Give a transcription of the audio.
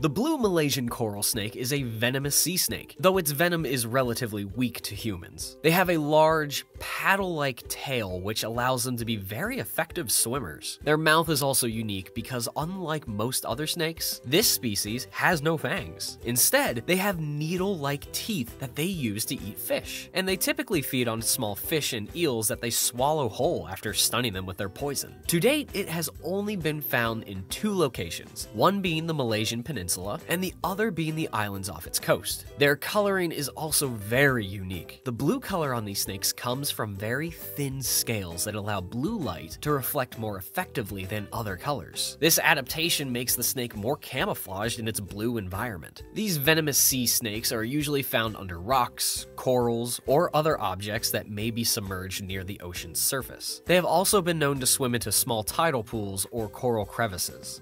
The blue Malaysian coral snake is a venomous sea snake, though its venom is relatively weak to humans. They have a large, paddle-like tail which allows them to be very effective swimmers. Their mouth is also unique because unlike most other snakes, this species has no fangs. Instead, they have needle-like teeth that they use to eat fish, and they typically feed on small fish and eels that they swallow whole after stunning them with their poison. To date, it has only been found in two locations, one being the Malaysian peninsula and the other being the islands off its coast. Their coloring is also very unique. The blue color on these snakes comes from very thin scales that allow blue light to reflect more effectively than other colors. This adaptation makes the snake more camouflaged in its blue environment. These venomous sea snakes are usually found under rocks, corals, or other objects that may be submerged near the ocean's surface. They have also been known to swim into small tidal pools or coral crevices.